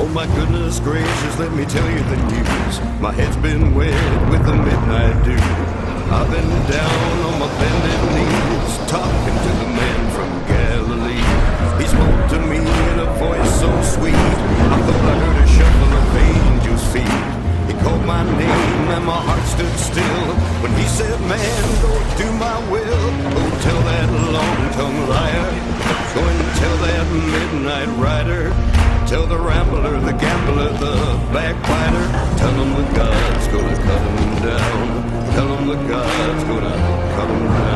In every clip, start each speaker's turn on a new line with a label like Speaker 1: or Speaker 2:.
Speaker 1: Oh my goodness gracious, let me tell you the news. My head's been wet with the midnight dew. I've been down on my bended knees, talking to the man from Galilee. He spoke to me in a voice so sweet. I thought I heard a shuffle of angels' feet. He called my name and my heart stood still when he said, Man, go do my will. Go tell that long-tongued liar. Go and tell that midnight rider. Tell the rambler, the gambler, the backbiter. Tell him that God's gonna cut him down. Tell him that God's gonna cut him down.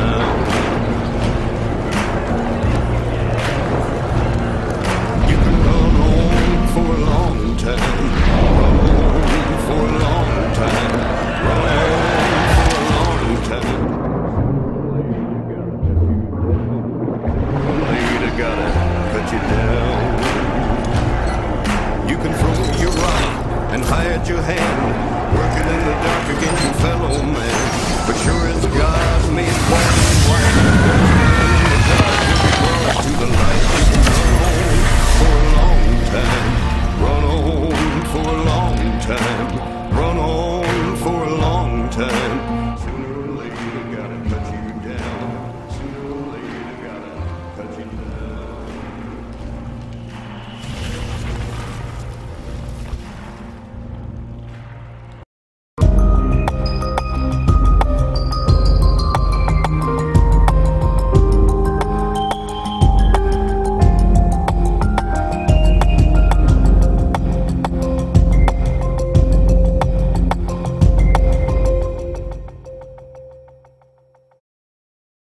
Speaker 1: fellow man, but you're